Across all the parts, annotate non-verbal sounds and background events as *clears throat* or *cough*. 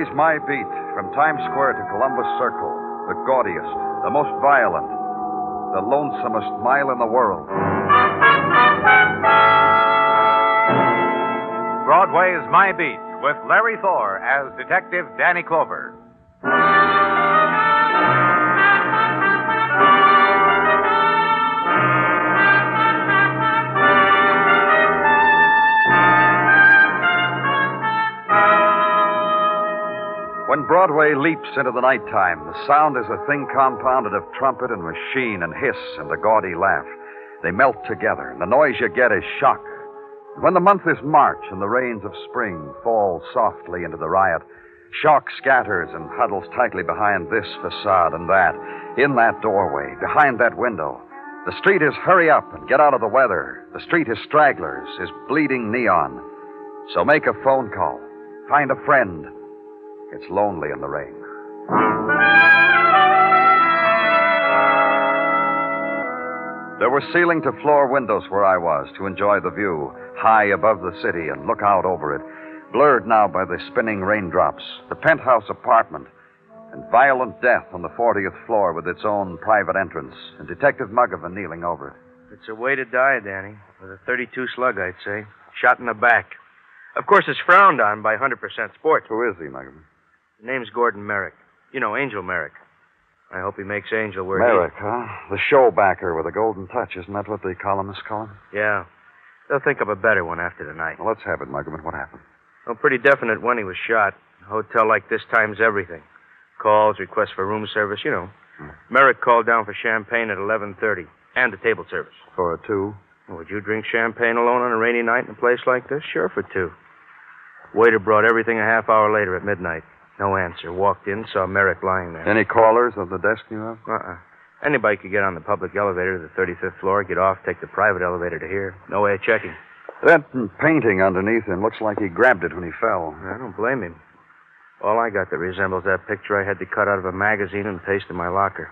Broadway's My Beat, from Times Square to Columbus Circle, the gaudiest, the most violent, the lonesomest mile in the world. Broadway's My Beat with Larry Thor as Detective Danny Clover. When Broadway leaps into the nighttime, the sound is a thing compounded of trumpet and machine and hiss and a gaudy laugh. They melt together, and the noise you get is shock. When the month is March and the rains of spring fall softly into the riot, shock scatters and huddles tightly behind this facade and that, in that doorway, behind that window. The street is hurry up and get out of the weather. The street is stragglers, is bleeding neon. So make a phone call. Find a friend. It's lonely in the rain. There were ceiling to floor windows where I was to enjoy the view, high above the city and look out over it, blurred now by the spinning raindrops, the penthouse apartment, and violent death on the 40th floor with its own private entrance, and Detective Muggavan kneeling over it. It's a way to die, Danny. With a 32 slug, I'd say. Shot in the back. Of course, it's frowned on by 100% sports. Who is he, Muggavan? His name's Gordon Merrick. You know, Angel Merrick. I hope he makes Angel where Merrick, huh? The show backer with a golden touch. Isn't that what the columnists call him? Yeah. They'll think of a better one after tonight. Well, let's have it, Muggavan. What happened? Well, pretty definite when he was shot. A hotel like this times everything. Calls, requests for room service, you know. Hmm. Merrick called down for champagne at 11.30 and a table service. For a two. Would you drink champagne alone on a rainy night in a place like this? Sure, for two. Waiter brought everything a half hour later at midnight. No answer. Walked in, saw Merrick lying there. Any callers of the desk you have? Uh-uh. Anybody could get on the public elevator to the 35th floor, get off, take the private elevator to here. No way of checking. That painting underneath him looks like he grabbed it when he fell. I don't blame him. All I got that resembles that picture I had to cut out of a magazine and paste in my locker.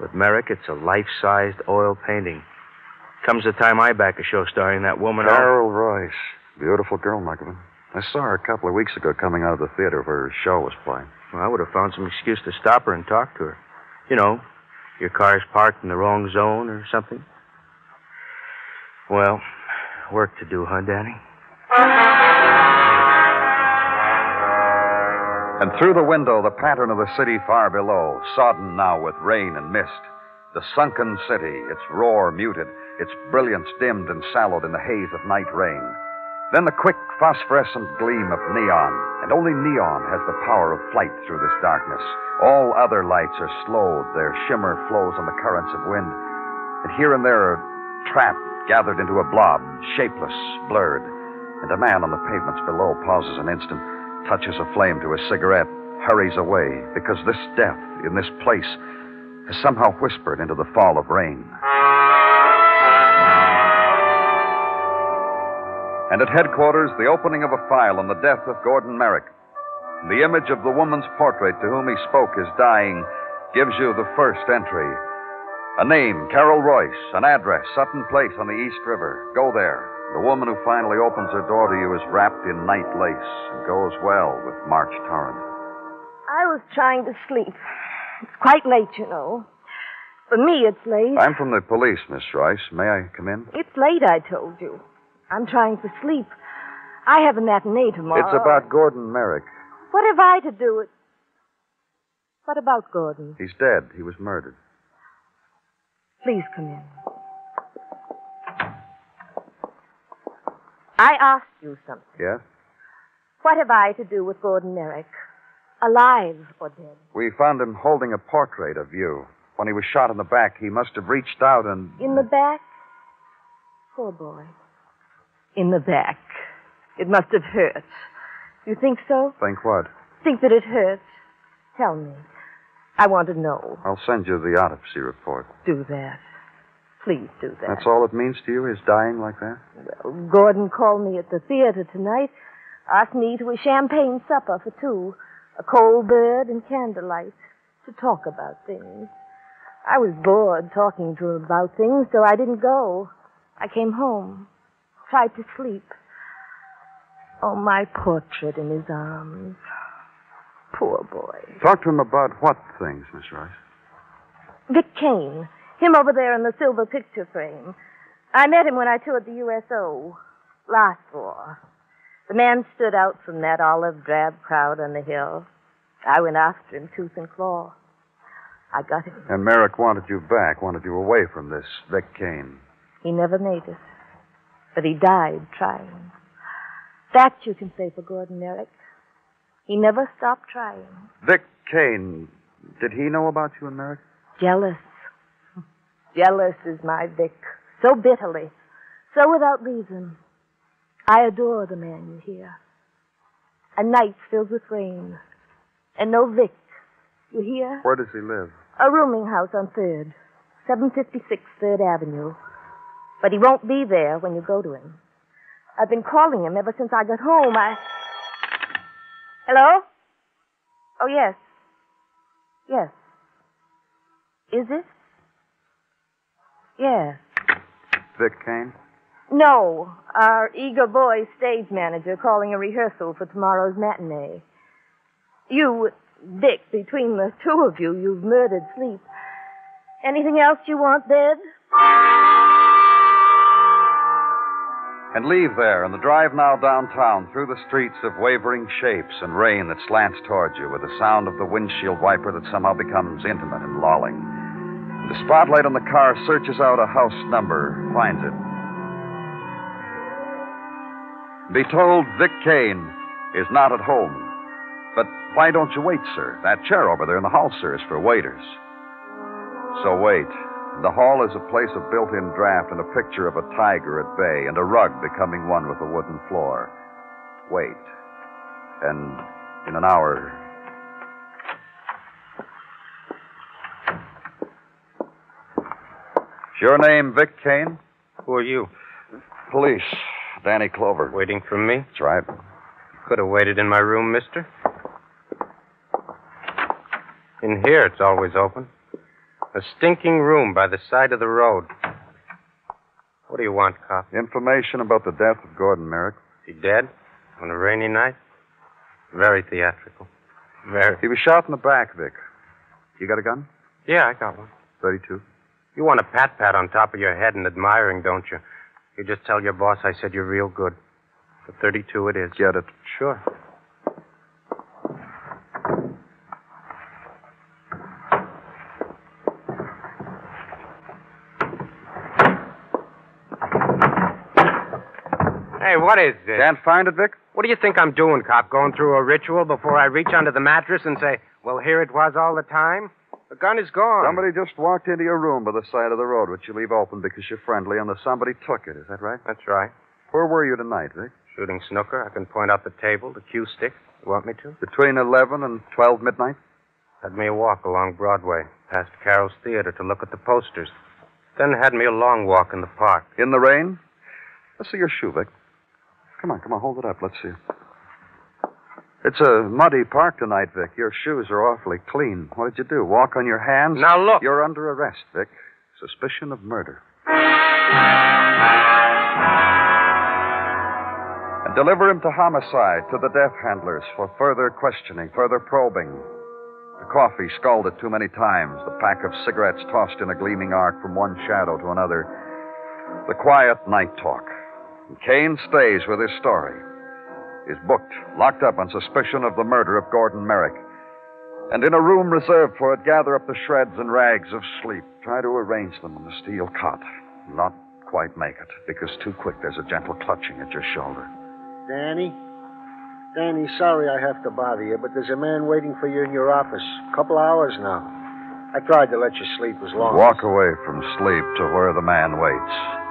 With Merrick, it's a life-sized oil painting. Comes the time I back a show starring that woman. Carol Royce. Beautiful girl, Muggavan. I saw her a couple of weeks ago coming out of the theater where her show was playing. Well, I would have found some excuse to stop her and talk to her. You know, your car's parked in the wrong zone or something. Well, work to do, huh, Danny? And through the window, the pattern of the city far below, sodden now with rain and mist. The sunken city, its roar muted, its brilliance dimmed and sallowed in the haze of night rain. Then the quick phosphorescent gleam of neon, and only neon has the power of flight through this darkness. All other lights are slowed, their shimmer flows on the currents of wind, and here and there are trapped, gathered into a blob, shapeless, blurred, and a man on the pavements below pauses an instant, touches a flame to his cigarette, hurries away, because this death in this place has somehow whispered into the fall of rain. And at headquarters, the opening of a file on the death of Gordon Merrick. The image of the woman's portrait to whom he spoke is dying gives you the first entry. A name, Carol Royce. An address, Sutton Place on the East River. Go there. The woman who finally opens her door to you is wrapped in night lace and goes well with March Torrent. I was trying to sleep. It's quite late, you know. For me, it's late. I'm from the police, Miss Royce. May I come in? It's late, I told you. I'm trying to sleep. I have a matinee tomorrow. It's about Gordon Merrick. What have I to do with. What about Gordon? He's dead. He was murdered. Please come in. I asked you something. Yes? What have I to do with Gordon Merrick? Alive or dead? We found him holding a portrait of you. When he was shot in the back, he must have reached out and. In the back? Poor boy. In the back. It must have hurt. You think so? Think what? Think that it hurts? Tell me. I want to know. I'll send you the autopsy report. Do that. Please do that. That's all it means to you, his dying like that? Well, Gordon called me at the theater tonight, asked me to a champagne supper for two, a cold bird and candlelight, to talk about things. I was bored talking to him about things, so I didn't go. I came home, tried to sleep. Oh, my portrait in his arms. Poor boy. Talk to him about what things, Miss Royce? Vic Kane. Him over there in the silver picture frame. I met him when I toured the USO. Last war. The man stood out from that olive drab crowd on the hill. I went after him tooth and claw. I got him. And Merrick wanted you back, wanted you away from this Vic Kane. He never made it. But he died trying. That you can say for Gordon Merrick. He never stopped trying. Vic Kane, did he know about you and Merrick? Jealous. *laughs* Jealous is my Vic. So bitterly. So without reason. I adore the man you hear. A night filled with rain. And no Vic. You hear? Where does he live? A rooming house on 3rd. 756 3rd Avenue. But he won't be there when you go to him. I've been calling him ever since I got home. I. Hello? Oh, yes. Yes. Is it? Yes. Vic Kane? No, our eager boy stage manager calling a rehearsal for tomorrow's matinee. You, Dick, between the two of you, you've murdered sleep. Anything else you want, Dad? And leave there and the drive now downtown through the streets of wavering shapes and rain that slants towards you with the sound of the windshield wiper that somehow becomes intimate and lolling. The spotlight on the car searches out a house number, finds it. Be told Vic Kane is not at home. But why don't you wait, sir? That chair over there in the hall, sir, is for waiters. So wait. The hall is a place of built in draft and a picture of a tiger at bay and a rug becoming one with the wooden floor. Wait. And in an hour. Is your name Vic Kane? Who are you? Police. Danny Clover. Waiting for me? That's right. Could have waited in my room, mister. In here, it's always open. A stinking room by the side of the road. What do you want, cop? Information about the death of Gordon Merrick. Is he dead? On a rainy night? Very theatrical. Very. He was shot in the back, Vic. You got a gun? Yeah, I got one. 32. You want a pat pat on top of your head and admiring, don't you? You just tell your boss I said you're real good. For 32 it is. Get it. Sure. Hey, what is this? Can't find it, Vic? What do you think I'm doing, cop? Going through a ritual before I reach under the mattress and say, well, here it was all the time? The gun is gone. Somebody just walked into your room by the side of the road, which you leave open because you're friendly, and the somebody took it. Is that right? That's right. Where were you tonight, Vic? Shooting snooker. I can point out the table, the cue stick. You want me to? Between 11 and 12 midnight? Had me a walk along Broadway, past Carol's Theater to look at the posters. Then had me a long walk in the park. In the rain? Let's see your shoe, Vic. Come on, come on, hold it up. Let's see. It's a muddy park tonight, Vic. Your shoes are awfully clean. What did you do? Walk on your hands? Now look. You're under arrest, Vic. Suspicion of murder. And deliver him to homicide, to the death handlers for further questioning, further probing. The coffee scalded too many times, the pack of cigarettes tossed in a gleaming arc from one shadow to another. The quiet night talk. And Kane stays with his story. Is booked, locked up on suspicion of the murder of Gordon Merrick. And in a room reserved for it, gather up the shreds and rags of sleep. Try to arrange them in the steel cot. Not quite make it, because too quick there's a gentle clutching at your shoulder. Danny? Danny, sorry I have to bother you, but there's a man waiting for you in your office. A couple hours now. I tried to let you sleep as long Walk away from sleep to where the man waits.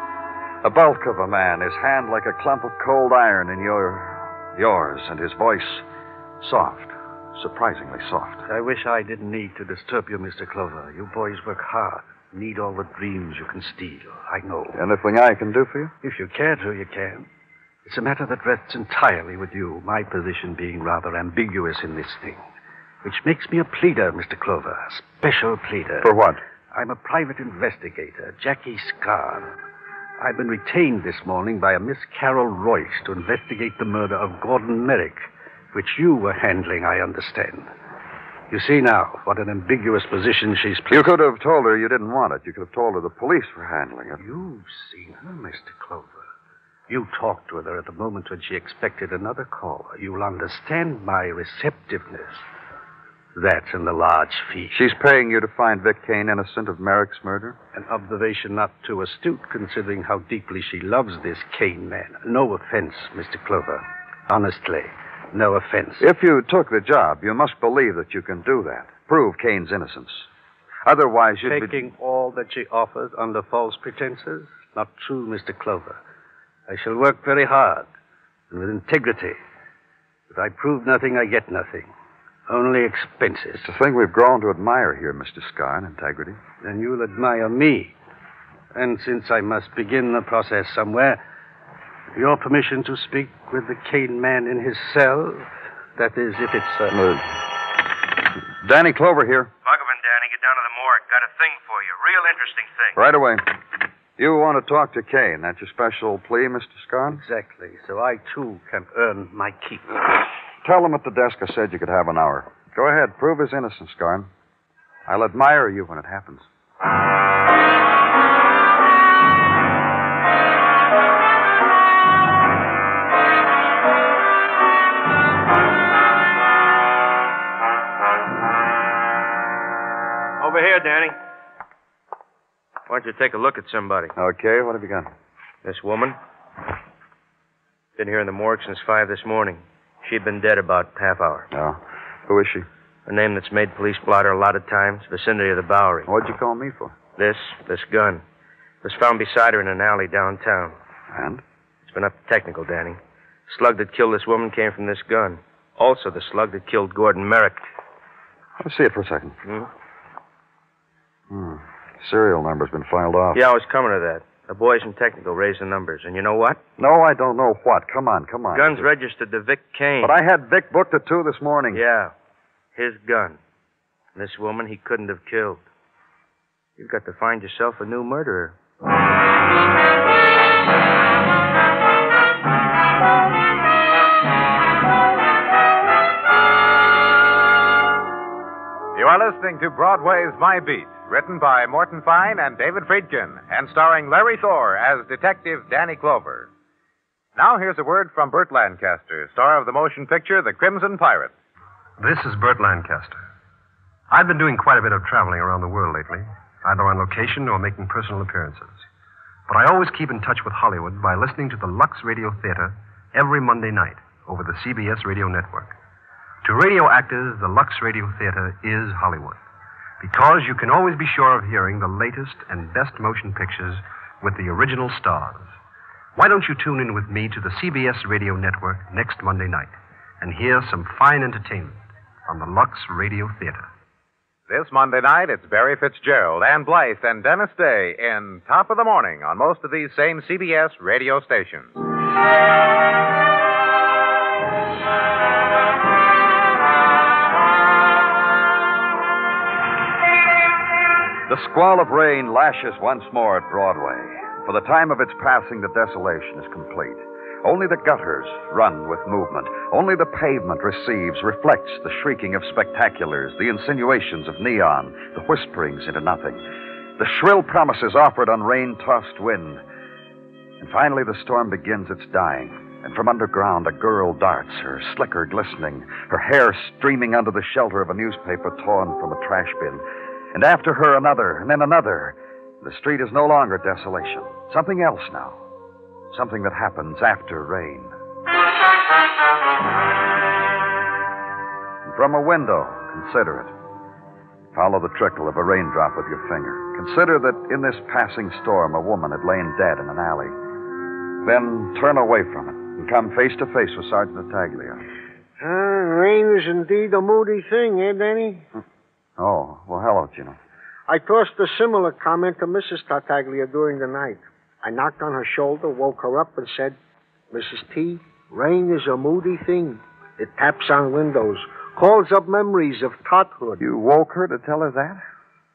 A bulk of a man, his hand like a clump of cold iron in your yours, and his voice soft, surprisingly soft. I wish I didn't need to disturb you, Mr. Clover. You boys work hard. Need all the dreams you can steal. I know. Anything I can do for you? If you care to, you can. It's a matter that rests entirely with you, my position being rather ambiguous in this thing. Which makes me a pleader, Mr. Clover. A special pleader. For what? I'm a private investigator, Jackie Scarn. I've been retained this morning by a Miss Carol Royce to investigate the murder of Gordon Merrick, which you were handling, I understand. You see now what an ambiguous position she's placed. You could have told her you didn't want it. You could have told her the police were handling it. You've seen her, Mr. Clover. You talked with her at the moment when she expected another caller. You'll understand my receptiveness. That's in the large fee. She's paying you to find Vic Kane innocent of Merrick's murder? An observation not too astute, considering how deeply she loves this Kane man. No offense, Mr. Clover. Honestly, no offense. If you took the job, you must believe that you can do that. Prove Kane's innocence. Otherwise, you'd be Taking all that she offers under false pretenses? Not true, Mr. Clover. I shall work very hard and with integrity. If I prove nothing, I get nothing. Only expenses. It's a thing we've grown to admire here, Mr. Scarn, integrity. Then you'll admire me. And since I must begin the process somewhere, your permission to speak with the Kane man in his cell? That is, if it's. Uh... Uh, Danny Clover here. Muggavan, Danny, get down to the morgue. Got a thing for you. Real interesting thing. Right away. You want to talk to Kane. That's your special plea, Mr. Scarn? Exactly. So I, too, can earn my keep. *clears throat* Tell them at the desk I said you could have an hour. Go ahead. Prove his innocence, Scarn. I'll admire you when it happens. Over here, Danny. Why don't you take a look at somebody? Okay, what have you got? This woman. Been here in the morgue since five this morning. She'd been dead about half hour. Oh. Who is she? A name that's made police blotter a lot of times. Vicinity of the Bowery. What'd you call me for? This, this gun. Was found beside her in an alley downtown. And? It's been up to technical, Danny. Slug that killed this woman came from this gun. Also, the slug that killed Gordon Merrick. Let me see it for a second. Hmm? Hmm. Serial number's been filed off. Yeah, I was coming to that. The boys in technical raised the numbers. And you know what? No, I don't know what. Come on, come on. Gun's registered to Vic Kane. But I had Vic booked at two this morning. Yeah. His gun. And this woman he couldn't have killed. You've got to find yourself a new murderer. You are listening to Broadway's My Beat, written by Morton Fine and David Friedkin, and starring Larry Thor as Detective Danny Clover. Now here's a word from Burt Lancaster, star of the motion picture The Crimson Pirate. This is Burt Lancaster. I've been doing quite a bit of traveling around the world lately, either on location or making personal appearances. But I always keep in touch with Hollywood by listening to the Lux Radio Theater every Monday night over the CBS radio network. To radio actors, the Lux Radio Theater is Hollywood. Because you can always be sure of hearing the latest and best motion pictures with the original stars. Why don't you tune in with me to the CBS Radio Network next Monday night and hear some fine entertainment on the Lux Radio Theater? This Monday night, it's Barry Fitzgerald, Ann Blyth, and Dennis Day in Top of the Morning on most of these same CBS radio stations. The squall of rain lashes once more at Broadway. For the time of its passing, the desolation is complete. Only the gutters run with movement. Only the pavement receives, reflects the shrieking of spectaculars, the insinuations of neon, the whisperings into nothing, the shrill promises offered on rain tossed wind. And finally, the storm begins its dying. And from underground, a girl darts, her slicker glistening, her hair streaming under the shelter of a newspaper torn from a trash bin. And after her, another, and then another. The street is no longer desolation. Something else now. Something that happens after rain. And from a window, consider it. Follow the trickle of a raindrop with your finger. Consider that in this passing storm, a woman had lain dead in an alley. Then turn away from it and come face to face with Sergeant Tartaglia. Uh, rain is indeed a moody thing, eh, Danny? *laughs* Oh, well, hello, Gino. I tossed a similar comment to Mrs. Tartaglia during the night. I knocked on her shoulder, woke her up, and said, Mrs. T, rain is a moody thing. It taps on windows, calls up memories of tothood. You woke her to tell her that?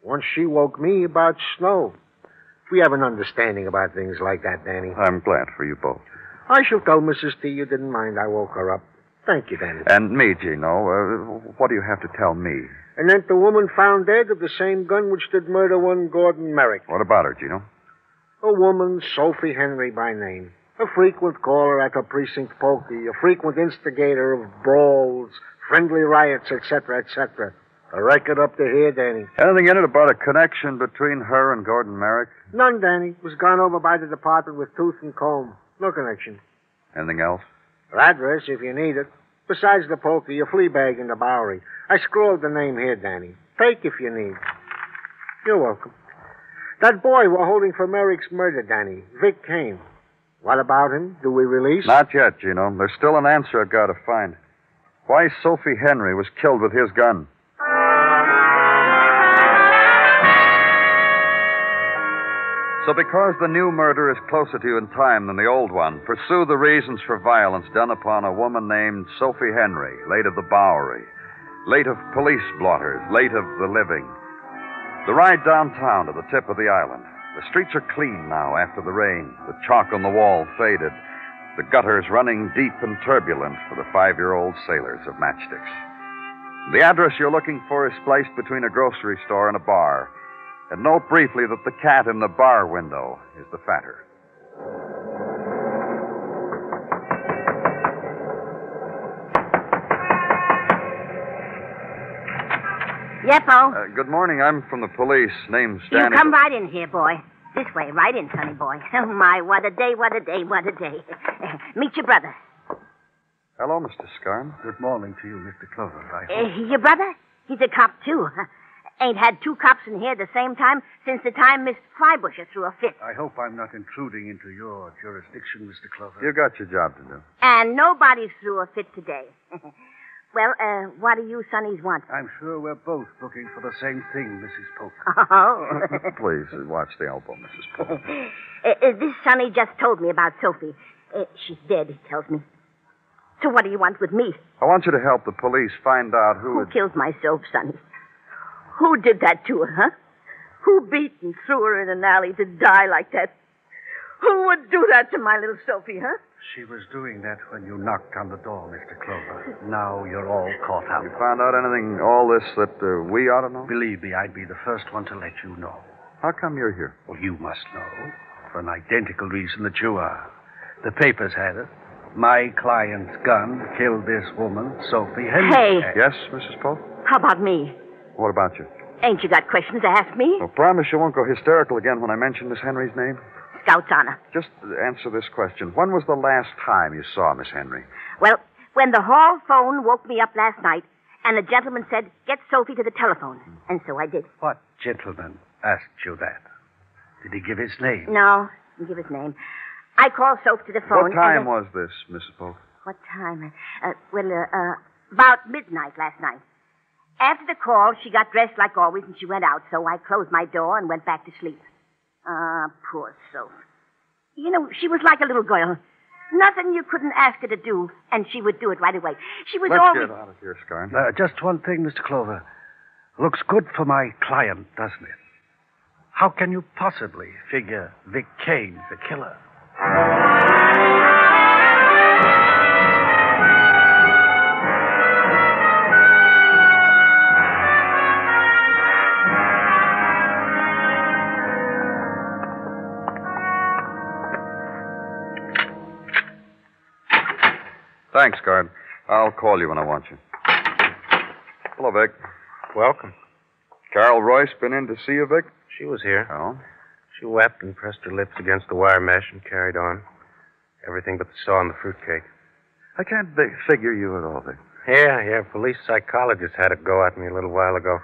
Once she woke me about snow. We have an understanding about things like that, Danny. I'm glad for you both. I shall tell Mrs. T you didn't mind I woke her up. Thank you, Danny. And me, Gino. Uh, what do you have to tell me? And then the woman found dead with the same gun which did murder one Gordon Merrick. What about her, Gino? A woman, Sophie Henry by name. A frequent caller at the precinct pokey, a frequent instigator of brawls, friendly riots, etc., etc. A record up to here, Danny. Anything in it about a connection between her and Gordon Merrick? None, Danny. Was gone over by the department with tooth and comb. No connection. Anything else? Her address, if you need it. Besides the poker, your flea bag in the Bowery. I scrawled the name here, Danny. Take if you need. You're welcome. That boy we're holding for Merrick's murder, Danny. Vic Kane. What about him? Do we release? Not yet, Gino. There's still an answer I've got to find. Why Sophie Henry was killed with his gun. So, because the new murder is closer to you in time than the old one, pursue the reasons for violence done upon a woman named Sophie Henry, late of the Bowery, late of police blotters, late of the living. The ride downtown to the tip of the island. The streets are clean now after the rain. The chalk on the wall faded. The gutters running deep and turbulent for the five year old sailors of matchsticks. The address you're looking for is spliced between a grocery store and a bar. And note briefly that the cat in the bar window is the fatter. Yeppo. Uh, good morning. I'm from the police. Name's you come right in here, boy. This way, right in, sonny boy. *laughs* Oh, my, what a day, what a day, what a day. *laughs* Meet your brother. Hello, Mr. Scarn. Good morning to you, Mr. Clover. I Uh, your brother? He's a cop, too. *laughs* Ain't had two cops in here at the same time since the time Miss Flybusher threw a fit. I hope I'm not intruding into your jurisdiction, Mr. Clover. You got your job to do. And nobody threw a fit today. *laughs* well, uh, what do you sonnies want? I'm sure we're both looking for the same thing, Mrs. Polk. *laughs* Oh. *laughs* Please, uh, watch the elbow, Mrs. Polk. Uh, uh, this sonny just told me about Sophie. Uh, she's dead, he tells me. So what do you want with me? I want you to help the police find out who Who had... killed my Soph, sonny? Who did that to her, huh? Who beat and threw her in an alley to die like that? Who would do that to my little Sophie, huh? She was doing that when you knocked on the door, Mr. Clover. Now you're all caught out. You found out anything, all this, that uh, we ought to know? Believe me, I'd be the first one to let you know. How come you're here? Well, you must know, for an identical reason that you are. The papers had it. My client's gun killed this woman, Sophie Henry. Hey. Yes, Mrs. Polk? How about me? What about you? Ain't you got questions to ask me? Well, promise you won't go hysterical again when I mention Miss Henry's name. Scout's honor. Just answer this question. When was the last time you saw Miss Henry? Well, when the hall phone woke me up last night, and the gentleman said, get Sophie to the telephone. And so I did. What gentleman asked you that? Did he give his name? No, didn't give his name. I called Soph to the phone. what time and, uh, was this, Mrs. Polk? What time? Uh, well, uh, uh, about midnight last night. After the call, she got dressed like always and she went out, so I closed my door and went back to sleep. Ah, poor Soph. You know, she was like a little girl. Nothing you couldn't ask her to do, and she would do it right away. She was Let's always. get out of here, Scarn. Uh, just one thing, Mr. Clover. Looks good for my client, doesn't it? How can you possibly figure Vic Kane, the killer? Thanks, guard. I'll call you when I want you. Hello, Vic. Welcome. Carol Royce been in to see you, Vic? She was here. Oh? She wept and pressed her lips against the wire mesh and carried on. Everything but the saw and the fruitcake. I can't fi- figure you at all, Vic. Yeah, yeah. Police psychologist had a go at me a little while ago.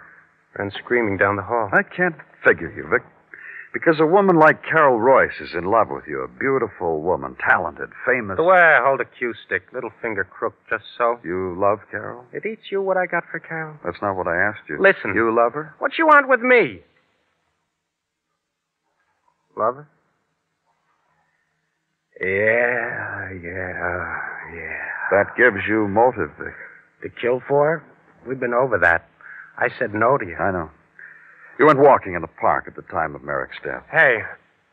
Ran screaming down the hall. I can't figure you, Vic. Because a woman like Carol Royce is in love with you. A beautiful woman, talented, famous. The way I hold a cue stick, little finger crooked, just so. You love Carol? It eats you what I got for Carol. That's not what I asked you. Listen. You love her? What you want with me? Love her? Yeah, yeah, yeah. That gives you motive, Vic. To kill for her? We've been over that. I said no to you. I know. You went walking in the park at the time of Merrick's death. Hey,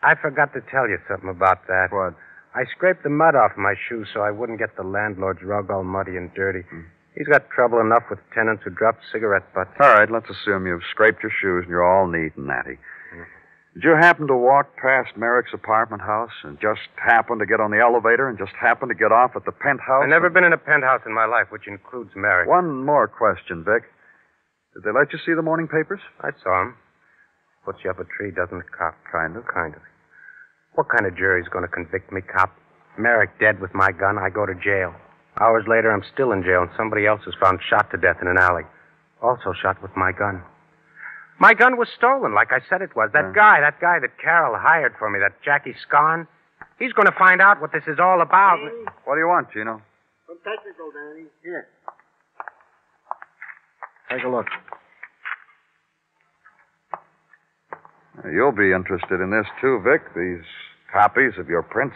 I forgot to tell you something about that. What? I scraped the mud off my shoes so I wouldn't get the landlord's rug all muddy and dirty. Hmm. He's got trouble enough with tenants who drop cigarette butts. All right, let's assume you've scraped your shoes and you're all neat and natty. Hmm. Did you happen to walk past Merrick's apartment house and just happen to get on the elevator and just happen to get off at the penthouse? I've never been in a penthouse in my life, which includes Merrick. One more question, Vic. Did they let you see the morning papers? I saw him. Puts you up a tree, doesn't it, cop? Kind of. Kind of. What kind of jury's going to convict me, cop? Merrick dead with my gun, I go to jail. Hours later, I'm still in jail, and somebody else is found shot to death in an alley. Also shot with my gun. My gun was stolen, like I said it was. That guy, that guy that Carol hired for me, that Jackie Scarn, he's going to find out what this is all about. What do you want, Gino? Some technical, Danny. Here. Take a look. You'll be interested in this, too, Vic. These copies of your prints.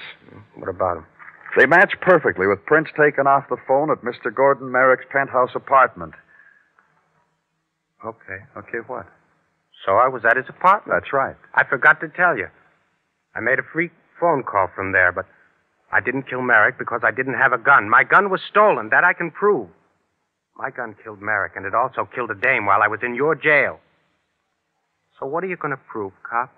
What about them? They match perfectly with prints taken off the phone at Mr. Gordon Merrick's penthouse apartment. Okay. Okay, what? So I was at his apartment. That's right. I forgot to tell you. I made a free phone call from there, but I didn't kill Merrick because I didn't have a gun. My gun was stolen. That I can prove. My gun killed Merrick, and it also killed a dame while I was in your jail. So what are you going to prove, cop?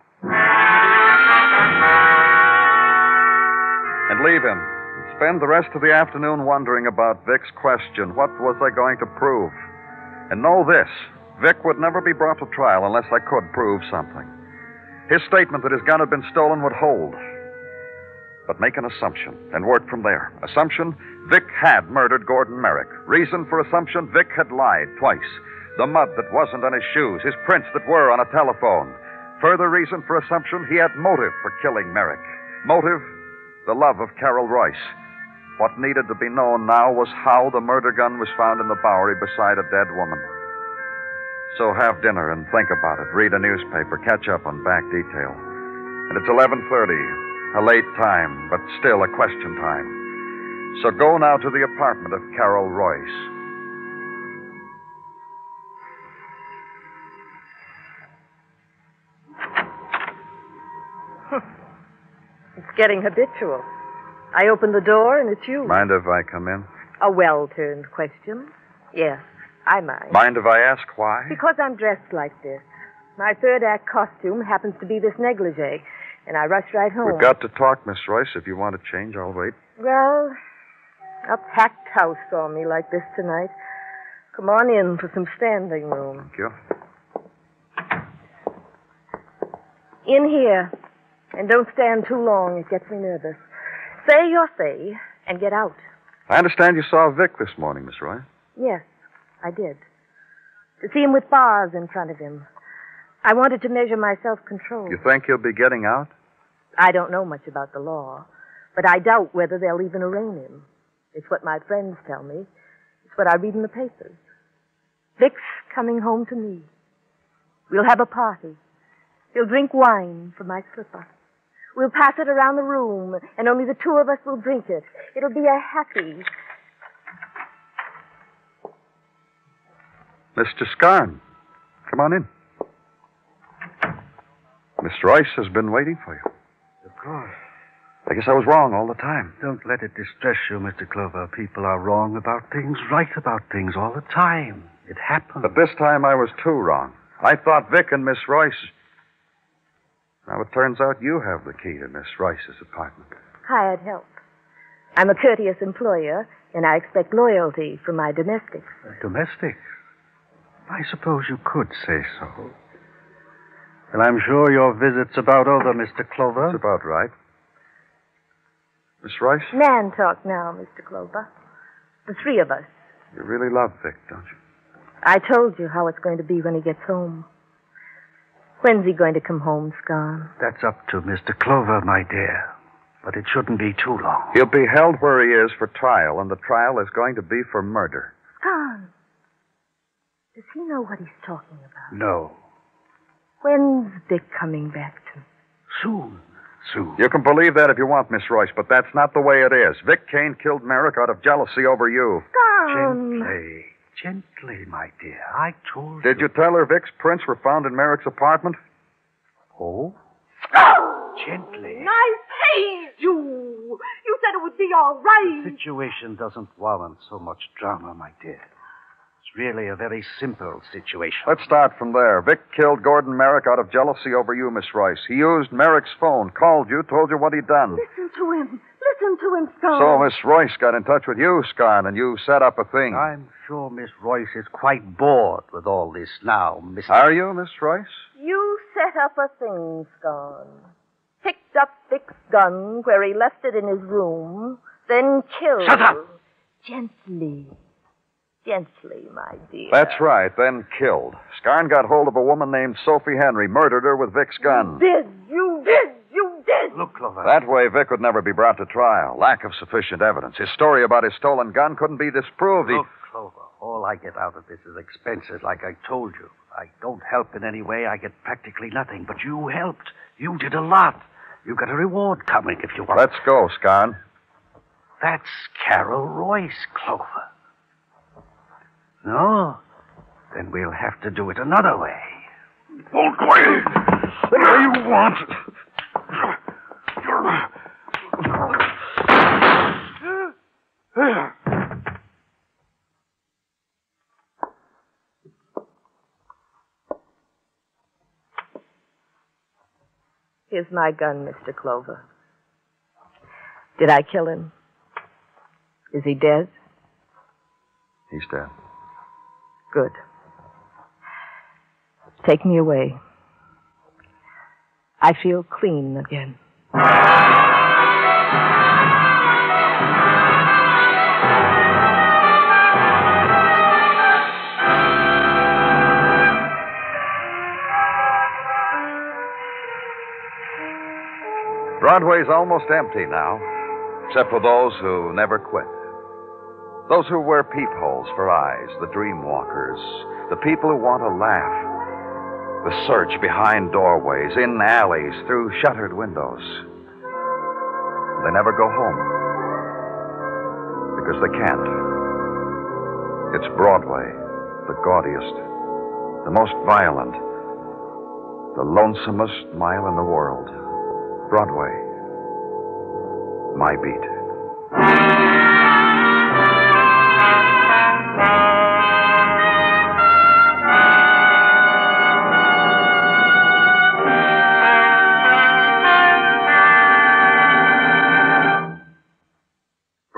And leave him. Spend the rest of the afternoon wondering about Vic's question what was I going to prove? And know this Vic would never be brought to trial unless I could prove something. His statement that his gun had been stolen would hold. But make an assumption and work from there. Assumption Vic had murdered Gordon Merrick. Reason for assumption Vic had lied twice. The mud that wasn't on his shoes, his prints that were on a telephone. Further reason for assumption he had motive for killing Merrick. Motive the love of Carol Royce. What needed to be known now was how the murder gun was found in the Bowery beside a dead woman. So have dinner and think about it. Read a newspaper. Catch up on back detail. And it's 11:30, a late time, but still a question time. So go now to the apartment of Carol Royce. It's getting habitual. I open the door and it's you. Mind if I come in? A well turned question. Yes, I mind. Mind if I ask why? Because I'm dressed like this. My third act costume happens to be this negligee, and I rush right home. We've got to talk, Miss Royce. If you want to change, I'll wait. Well, a packed house saw me like this tonight. Come on in for some standing room. Thank you. In here. And don't stand too long. It gets me nervous. Say your say and get out. I understand you saw Vic this morning, Miss Royce. Yes, I did. To see him with bars in front of him. I wanted to measure my self control. You think he'll be getting out? I don't know much about the law, but I doubt whether they'll even arraign him. It's what my friends tell me. It's what I read in the papers. Vic's coming home to me. We'll have a party. He'll drink wine from my slipper. We'll pass it around the room, and only the two of us will drink it. It'll be a happy. Mr. Scarn, come on in. Miss Royce has been waiting for you. Of course. I guess I was wrong all the time. Don't let it distress you, Mr. Clover. People are wrong about things, right about things all the time. It happens. But this time I was too wrong. I thought Vic and Miss Royce. Now it turns out you have the key to Miss Royce's apartment. Hired help. I'm a courteous employer, and I expect loyalty from my domestics. Domestic? I suppose you could say so. Well, I'm sure your visit's about over, Mr. Clover. That's about right. Miss Royce? Man talk now, Mr. Clover. The three of us. you really love Vic, don't you? I told you how it's going to be when he gets home. When's he going to come home, Scarn? That's up to Mr. Clover, my dear. But it shouldn't be too long. He'll be held where he is for trial, and the trial is going to be for murder. Scarn. Does he know what he's talking about? No. When's Vic coming back to me? Soon. Soon. You can believe that if you want, Miss Royce, but that's not the way it is. Vic Kane killed Merrick out of jealousy over you. Scarn! Gently. Gently, my dear. I told Did you tell her Vic's prints were found in Merrick's apartment? Oh? *gasps* gently. I paid you. You said it would be all right. The situation doesn't warrant so much drama, my dear. It's really a very simple situation. Let's start from there. Vic killed Gordon Merrick out of jealousy over you, Miss Royce. He used Merrick's phone, called you, told you what he'd done. Listen to him. Listen to him, Scarn. So Miss Royce got in touch with you, Scarn, and you set up a thing. I'm sure Miss Royce is quite bored with all this now, Miss. Are you, Miss Royce? You set up a thing, Scarn. Picked up Vic's gun where he left it in his room, then killed. Shut up! Gently. Gently, my dear. That's right, then killed. Scarn got hold of a woman named Sophie Henry, murdered her with Vic's gun. Did. You did. You did. Look, Clover. That way, Vic would never be brought to trial. Lack of sufficient evidence. His story about his stolen gun couldn't be disproved. He- Look, Clover, all I get out of this is expenses, like I told you. I don't help in any way. I get practically nothing. But you helped. You did a lot. You got a reward coming if you want. Let's go, Scarn. That's Carol Royce, Clover. No? Then we'll have to do it another way. Won't way. The way you want. Here's my gun, Mr. Clover. Did I kill him? Is he dead? He's dead. Good. Take me away. I feel clean again. Broadway's almost empty now, except for those who never quit. Those who wear peepholes for eyes, the dream walkers, the people who want to laugh, the search behind doorways, in alleys, through shuttered windows. They never go home because they can't. It's Broadway, the gaudiest, the most violent, the lonesomest mile in the world. Broadway. My beat.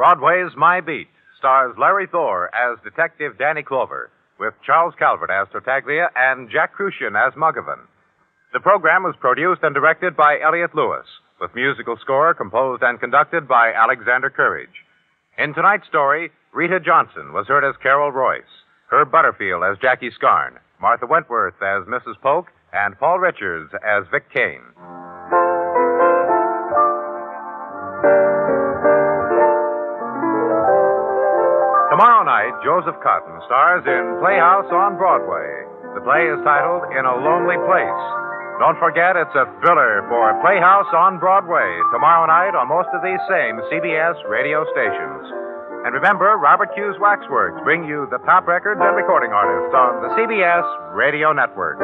Broadway's My Beat stars Larry Thor as Detective Danny Clover, with Charles Calvert as Tartaglia and Jack Kruschen as Muggavan. The program was produced and directed by Elliott Lewis, with musical score composed and conducted by Alexander Courage. In tonight's story, Rita Johnson was heard as Carol Royce, Herb Butterfield as Jackie Scarn, Martha Wentworth as Mrs. Polk, and Paul Richards as Vic Kane. Tomorrow night, Joseph Cotten stars in Playhouse on Broadway. The play is titled In a Lonely Place. Don't forget, it's a thriller for Playhouse on Broadway tomorrow night on most of these same CBS radio stations. And remember, Robert Q's Waxworks bring you the top records and recording artists on the CBS Radio Network.